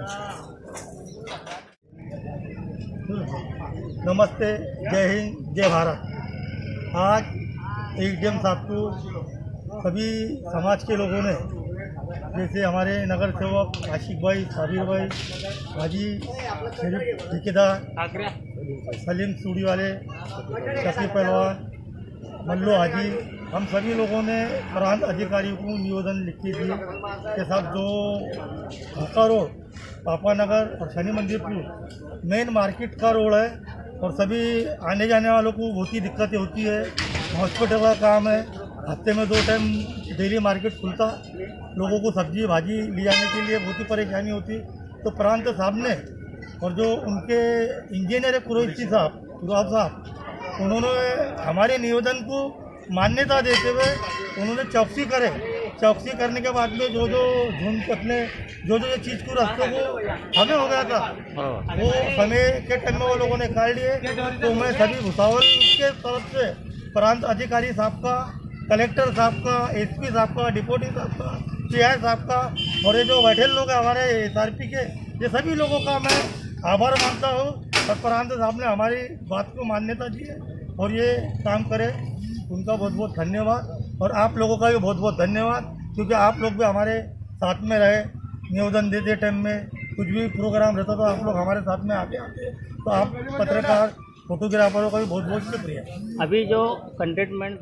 हम्म। नमस्ते, जय हिंद, जय भारत। आज एक डी साहब को सभी समाज के लोगों ने, जैसे हमारे नगर सेवक आशिक भाई, साबिर भाई हाजी शरीफ ठेकेदार, सलीम सूढ़ी वाले शशि पहलवान, मल्लो हाजी, हम सभी लोगों ने प्रांत अधिकारियों को निवेदन लिखी थी के साथ जो रोड पापा नगर और शनि मंदिरपुर मेन मार्केट का रोड है और सभी आने जाने वालों को बहुत ही दिक्कतें होती है। हॉस्पिटल का काम है। हफ़्ते में दो टाइम डेली मार्केट खुलता। लोगों को सब्ज़ी, भाजी ले जाने के लिए बहुत ही परेशानी होती। तो प्रांत साहब ने और जो उनके इंजीनियर है कुरैशी साहब गुलाब साहब, उन्होंने हमारे निवेदन को मान्यता देते हुए उन्होंने चौकसी करे। चौकसी करने के बाद में जो जो झुंड अपने, जो जो चीज़ को रास्तों को हमें हो गया था। वो समय के टाइम में वो लोगों ने काट लिए। तो मैं सभी भुसावल के तरफ़ से प्रांत अधिकारी साहब का, कलेक्टर साहब का, एसपी साहब का, डिप्टी साहब का पी साहब का और ये जो बैठे लोग हैं हमारे एसआरपी के, ये सभी लोगों का मैं आभार मानता हूँ। और प्रांत साहब ने हमारी बात को मान्यता दी है और ये काम करे। उनका बहुत बहुत धन्यवाद। और आप लोगों का भी बहुत बहुत धन्यवाद, क्योंकि आप लोग भी हमारे साथ में रहे निवेदन देते टाइम में, कुछ भी प्रोग्राम रहता तो आप लोग हमारे साथ में आगे आते। तो आप पत्रकार फोटोग्राफरों का भी बहुत बहुत शुक्रिया। अभी जो कंटेनमेंट